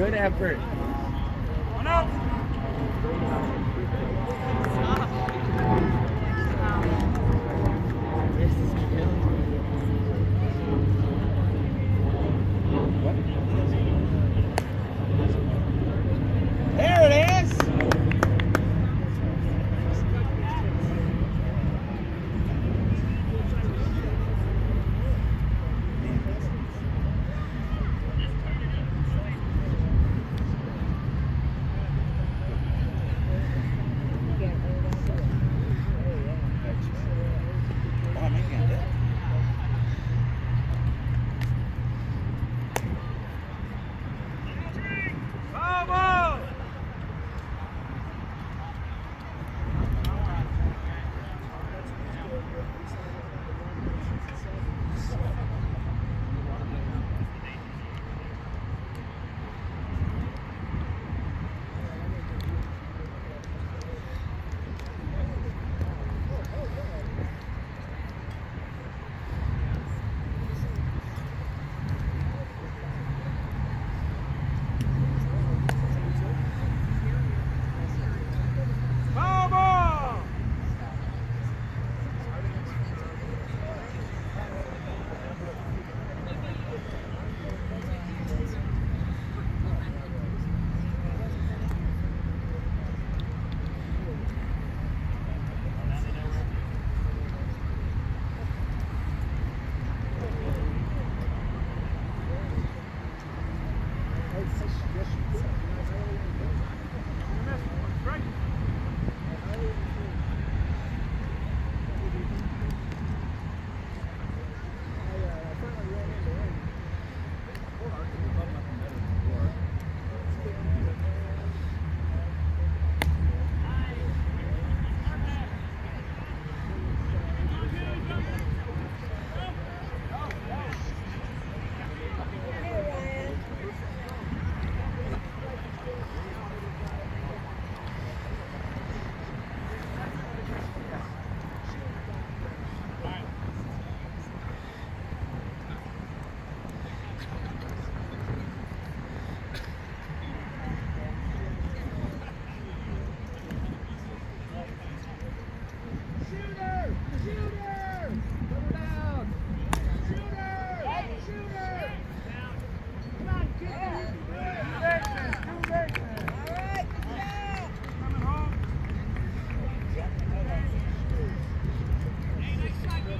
good effort.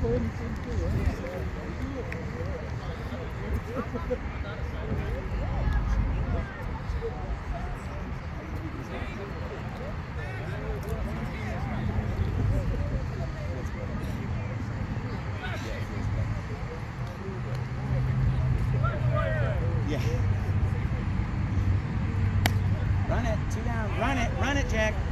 Yeah. Run it. Two down. Run it. Run it, Jack.